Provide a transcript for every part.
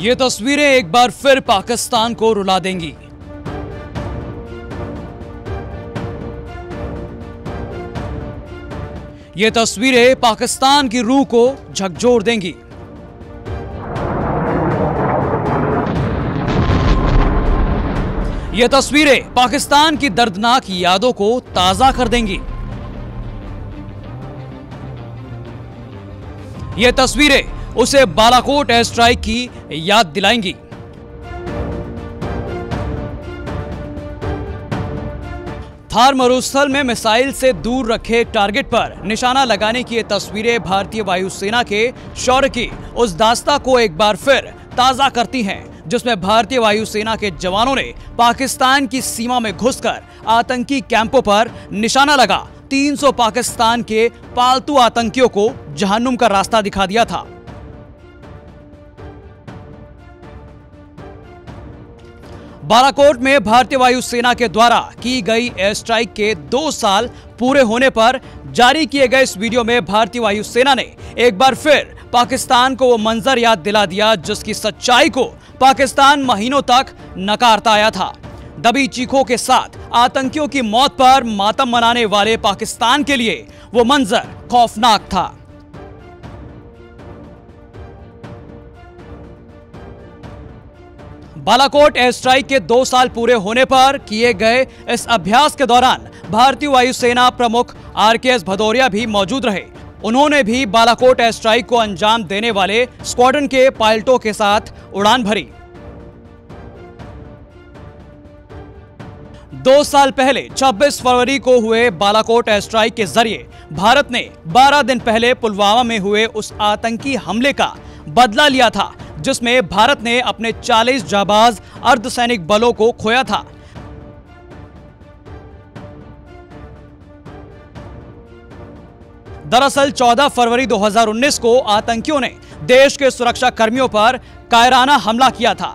ये तस्वीरें एक बार फिर पाकिस्तान को रुला देंगी। ये तस्वीरें पाकिस्तान की रूह को झकझोर देंगी। ये तस्वीरें पाकिस्तान की दर्दनाक यादों को ताज़ा कर देंगी। ये तस्वीरें उसे बालाकोट एयर स्ट्राइक की याद दिलाएँगी। थार मरुस्थल में मिसाइल से दूर रखे टारगेट पर निशाना लगाने की ये तस्वीरें भारतीय वायुसेना के शौर्य की उस दास्ता को एक बार फिर ताज़ा करती हैं, जिसमें भारतीय वायुसेना के जवानों ने पाकिस्तान की सीमा में घुसकर आतंकी कैंपों पर निशाना लगा। 300 पाकिस्तान के पालतू आतंकियों को जहन्नुम का रास्ता दिखा दिया था। बालाकोट में भारतीय वायुसेना के द्वारा की गई एयर स्ट्राइक के दो साल पूरे होने पर जारी किए गए इस वीडियो में भारतीय वायुसेना ने एक बार फिर पाकिस्तान को वो मंजर याद दिला दिया, जिसकी सच्चाई को पाकिस्तान महीनों तक नकारता आया था। दबी चीखों के साथ आतंकियों की मौत पर मातम मनाने वाले पाकिस्तान के लिए वो मंजर खौफनाक था। बालाकोट एयर स्ट्राइक के दो साल पूरे होने पर किए गए इस अभ्यास के दौरान भारतीय वायुसेना प्रमुख आर के एस भदौरिया भी मौजूद रहे। उन्होंने भी बालाकोट एयर स्ट्राइक को अंजाम देने वाले स्क्वाड्रन के पायलटों के साथ उड़ान भरी। दो साल पहले 26 फरवरी को हुए बालाकोट एयर स्ट्राइक के ज़रिए भारत ने 12 दिन पहले पुलवामा में हुए उस आतंकी हमले का बदला लिया था। जिसमें भारत ने अपने 40 जाबाज अर्धसैनिक बलों को खोया था। दरअसल 14 फरवरी 2019 को आतंकियों ने देश के सुरक्षा कर्मियों पर कायराना हमला किया था।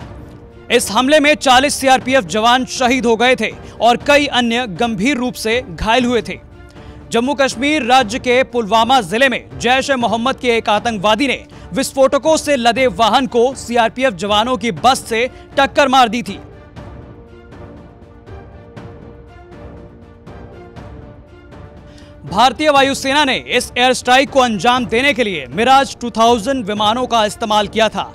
इस हमले में 40 सीआरपीएफ जवान शहीद हो गए थे और कई अन्य गंभीर रूप से घायल हुए थे। जम्मू कश्मीर राज्य के पुलवामा ज़िले में जैश ए मोहम्मद के एक आतंकवादी ने विस्फोटकों से लदे वाहन को सीआरपीएफ जवानों की बस से टक्कर मार दी थी। भारतीय वायुसेना ने इस एयर स्ट्राइक को अंजाम देने के लिए मिराज 2000 विमानों का इस्तेमाल किया था।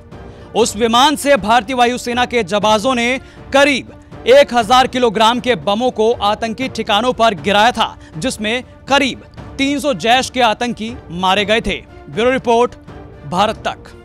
उस विमान से भारतीय वायुसेना के जबाजों ने करीब 1000 किलोग्राम के बमों को आतंकी ठिकानों पर गिराया था, जिसमें करीब 300 जैश के आतंकी मारे गए थे। ब्यूरो रिपोर्ट भारत तक।